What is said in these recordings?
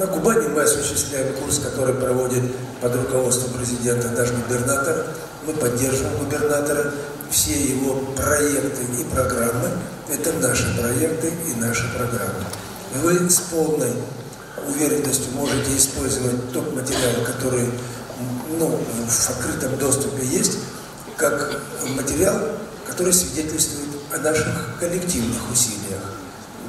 На Кубани мы осуществляем курс, который проводит под руководством президента наш губернатор. Мы поддерживаем губернатора. Все его проекты и программы – это наши проекты и наши программы. Вы с полной уверенностью можете использовать тот материал, который ну, в открытом доступе есть, как материал, который свидетельствует о наших коллективных усилиях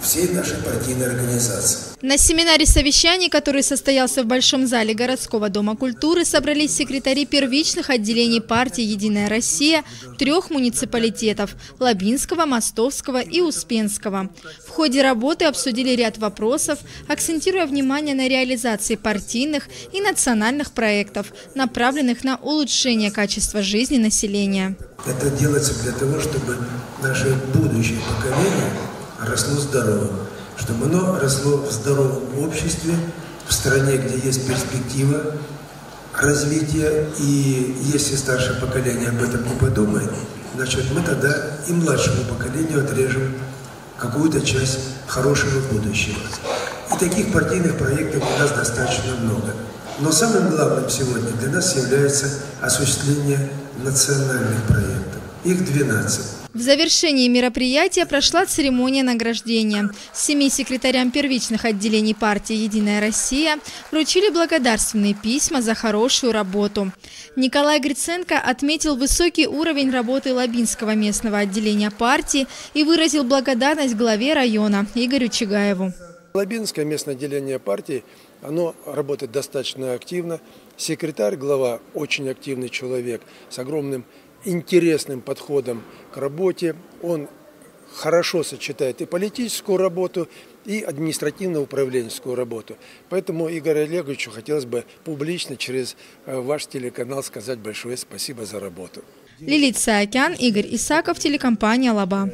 всей нашей партийной организации. На семинаре совещаний, который состоялся в Большом зале городского дома культуры, собрались секретари первичных отделений партии «Единая Россия» трех муниципалитетов – Лабинского, Мостовского и Успенского. В ходе работы обсудили ряд вопросов, акцентируя внимание на реализации партийных и национальных проектов, направленных на улучшение качества жизни населения. Это делается для того, чтобы наше будущее поколение росло здоровым чтобы оно росло в здоровом обществе, в стране, где есть перспектива развития, и если старшее поколение об этом не подумает, значит, мы тогда и младшему поколению отрежем какую-то часть хорошего будущего. И таких партийных проектов у нас достаточно много. Но самым главным сегодня для нас является осуществление национальных проектов. Их 12. В завершении мероприятия прошла церемония награждения. Семи секретарям первичных отделений партии «Единая Россия» вручили благодарственные письма за хорошую работу. Николай Гриценко отметил высокий уровень работы Лабинского местного отделения партии и выразил благодарность главе района Игорю Чигаеву. Лабинское местное отделение партии, оно работает достаточно активно. Секретарь, глава, очень активный человек с огромным интересным подходом к работе. Он хорошо сочетает и политическую работу, и административно-управленческую работу. Поэтому Игорю Олеговичу хотелось бы публично через э, ваш телеканал сказать большое спасибо за работу. Лилит Саакян, Игорь Исаков, телекомпания «Лаба».